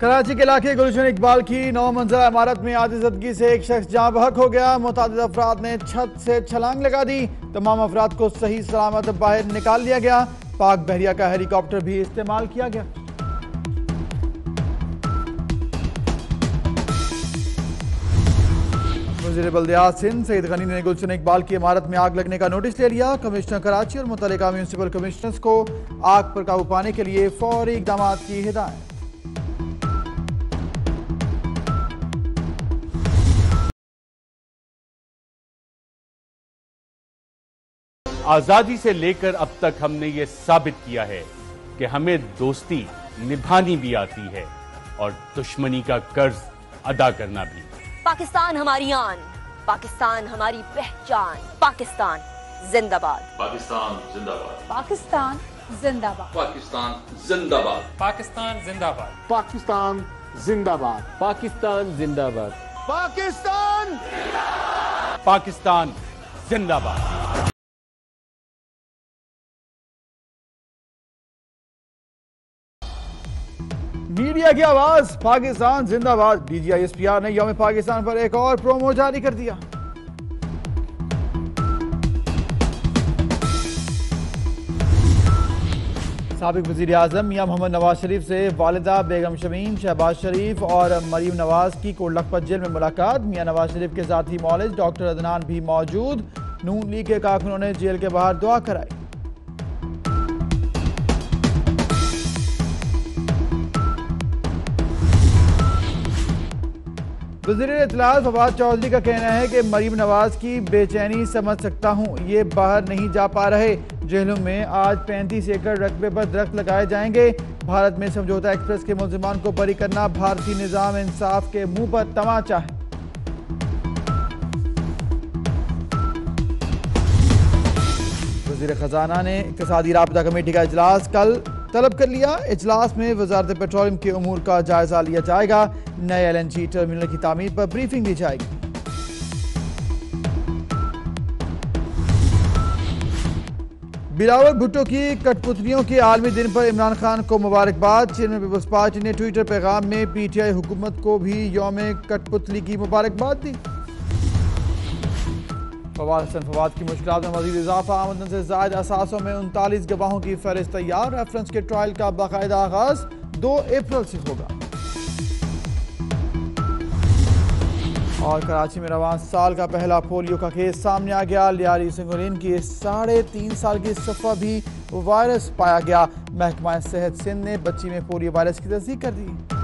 कराची के इलाके गुलशन इकबाल की नौ मंजिला इमारत में आधी जदगी से एक शख्स जहाँ बहक हो गया। मुताद अफराद ने छत से छलांग लगा दी। तमाम अफराद को सही सलामत बाहर निकाल लिया गया। पाक बहरिया का हेलीकॉप्टर भी इस्तेमाल किया गया। वज़ीर बल्दियात सिंह सईद गनी ने गुलशन इकबाल की इमारत में आग लगने का नोटिस ले लिया। कमिश्नर कराची और मुतल म्यूनसिपल कमिश्नर्स को आग पर काबू पाने के लिए फौरी इकदाम की हिदायत। आज़ादी से लेकर अब तक हमने ये साबित किया है कि हमें दोस्ती निभानी भी आती है और दुश्मनी का कर्ज अदा करना भी। पाकिस्तान हमारी आन पाकिस्तान हमारी पहचान पाकिस्तान जिंदाबाद। पाकिस्तान जिंदाबाद। पाकिस्तान जिंदाबाद। पाकिस्तान जिंदाबाद। पाकिस्तान जिंदाबाद। पाकिस्तान जिंदाबाद। पाकिस्तान जिंदाबाद। पाकिस्तान! पाकिस्तान जिंदाबाद। मीडिया की आवाज़, पाकिस्तान जिंदाबाद। डीजीआईएसपीआर ने यौम पाकिस्तान पर एक और प्रोमो जारी कर दिया। सबक वजी अजम मियाँ मोहम्मद नवाज़ शरीफ से वालदा बेगम शमीम, शहबाज शरीफ और मरीम नवाज़ की कोट लखपत जेल में मुलाकात। मियाँ नवाज़ शरीफ के साथ ही मौलज, डॉक्टर अदनान भी मौजूद। नून लीग के कारकुनों ने जेल के बाहर दुआ कराई। वज़ीर इतलात फवाद चौधरी का कहना है कि मरीम नवाज़ की बेचैनी समझ सकता हूँ, ये बाहर नहीं जा पा रहे। जेलों में आज पैंतीस एकड़ रकबे पर दरख्त लगाए जाएँगे। भारत में समझौता एक्सप्रेस के मुलजमान को बरी करना भारतीय निज़ाम इंसाफ के मुँह पर तमाचा है। वज़ीर खजाना ने इकतदी रबता कमेटी का अजलास कल तलब कर लिया। इजलास में वजारत पेट्रोलियम के अमूर का जायजा लिया जाएगा। नए एल एन जी टर्मिनल की तमीर पर ब्रीफिंग दी जाएगी। बिलावल भुट्टो की कठपुतलियों के आलमी दिन पर इमरान खान को मुबारकबाद। चेयरमैन पीपल्स पार्टी ने ट्विटर पैगाम में पीटीआई हुकूमत को भी योम कठपुतली की मुबारकबाद दी। फवाद हसन फवाद की मुश्किल में मजीद इजाफा, आमदन से जायद असासों में उनतालीस गवाहों की फहरिस्त तैयार। रेफरेंस के ट्रायल का बाकायदा आगाज़ दो अप्रैल से होगा। और कराची में रवान साल का पहला पोलियो का केस सामने आ गया। लियारी सिंगोलिन की साढ़े तीन साल की सफ़ा भी वायरस पाया गया। महकमा सेहत सिंध ने बच्ची में पोलियो वायरस की तस्दीक कर दी।